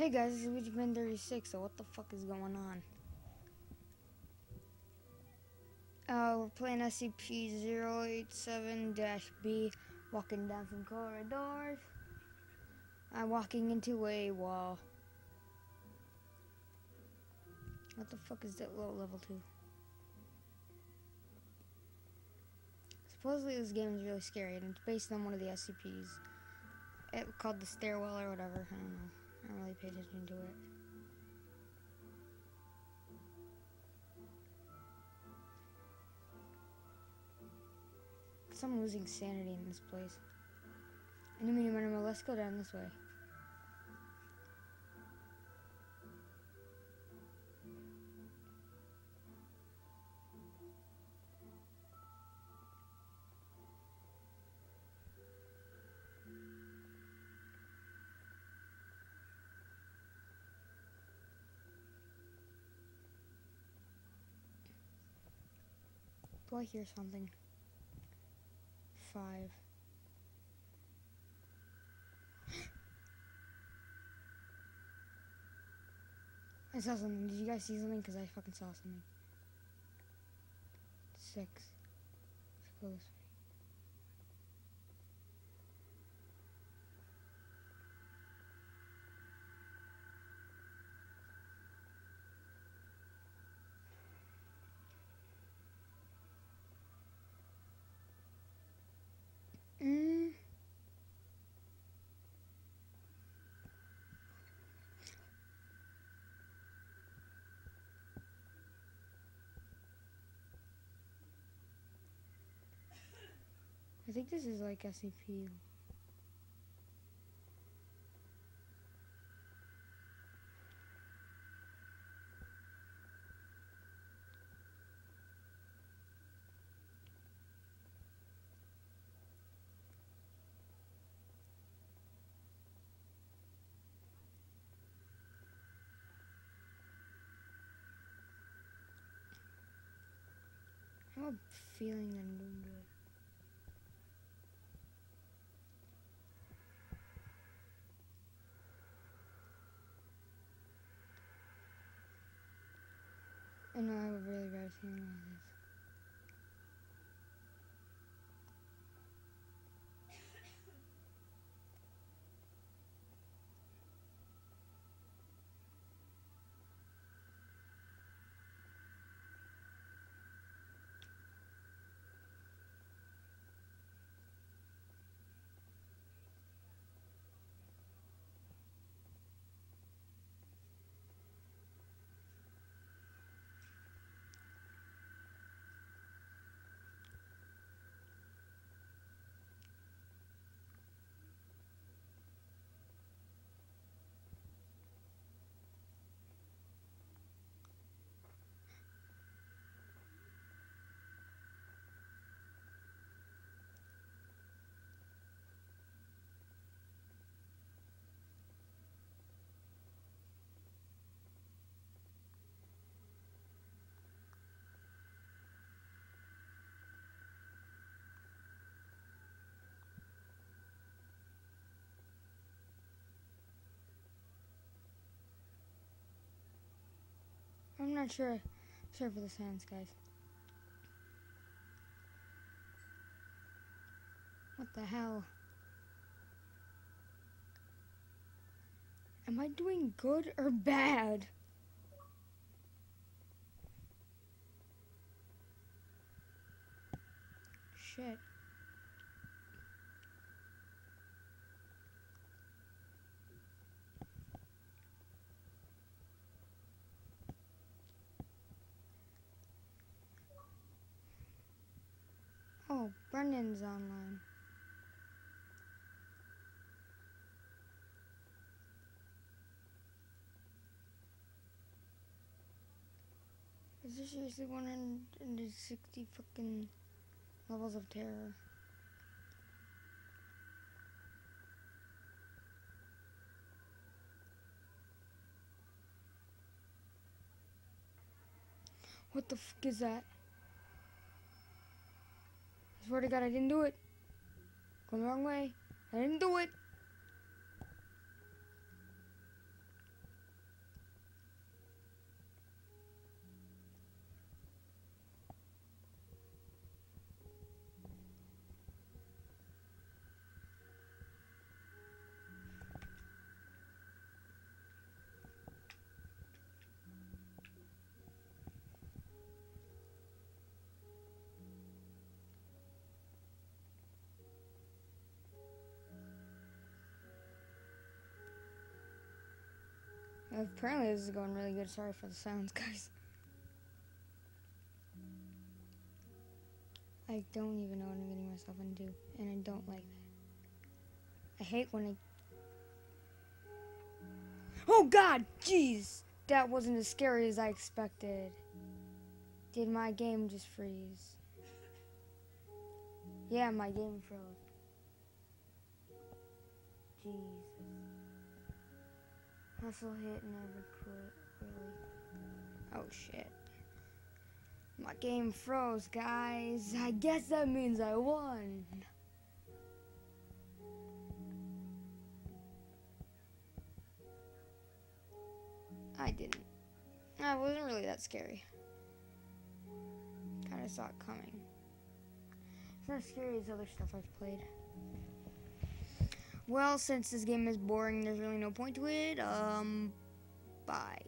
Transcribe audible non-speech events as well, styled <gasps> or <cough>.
Hey guys, this is Luigi 36 so what the fuck is going on? Uh, we're playing SCP-087-B, walking down some corridors. I'm walking into a wall. What the fuck is that low level 2? Supposedly this game is really scary and it's based on one of the SCPs. It called the stairwell or whatever, I don't know. Don't really pay attention to it. I'm losing sanity in this place. Enemy minimum, let's go down this way. Do I hear something? Five. <gasps> I saw something. Did you guys see something? Because I fucking saw something. Six. Close. I think this is like SCP. I have a feeling I'm doing good. Know I have a really bad feeling I'm not sure. Sorry for the sounds, guys. What the hell? Am I doing good or bad? Shit. Oh, Brendan's online. Is there seriously 160 fucking levels of terror? What the fuck is that? Swear to God, I didn't do it. Going the wrong way. I didn't do it. Apparently this is going really good. Sorry for the sounds, <laughs> guys. I don't even know what I'm getting myself into, and I don't like that. I hate when I... Oh god! Jeez! That wasn't as scary as I expected. Did my game just freeze? Yeah, my game froze. Jesus. Hustle hit never quit, really. Oh shit. My game froze, guys. I guess that means I won. I didn't. That wasn't really that scary. Kinda saw it coming. It's not as scary as other stuff I've played. Well, since this game is boring, there's really no point to it. Um, bye.